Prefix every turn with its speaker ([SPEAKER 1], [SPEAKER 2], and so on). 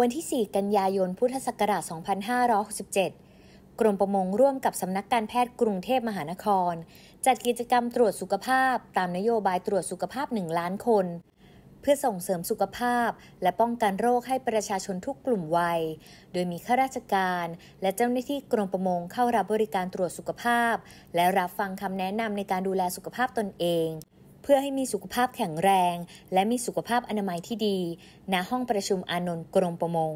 [SPEAKER 1] วันที่ 4 กันยายน พุทธศักราช 2567 กรมประมงร่วมกับสำนักการแพทย์กรุงเทพมหานคร จัดกิจกรรมตรวจสุขภาพ ตามนโยบายตรวจสุขภาพ 1 ล้านคน เพื่อส่งเสริมสุขภาพ และป้องกันโรคให้ประชาชนทุกกลุ่มวัย โดยมีข้าราชการ และเจ้าหน้าที่กรมประมงเข้ารับบริการตรวจสุขภาพ และรับฟังคำแนะนำในการดูแลสุขภาพตนเอง พื่อให้มีสุขภาพแข็งแรง และมีสุขภาพอนามัยที่ดี ณ ห้องประชุมอานนท์กรมประมง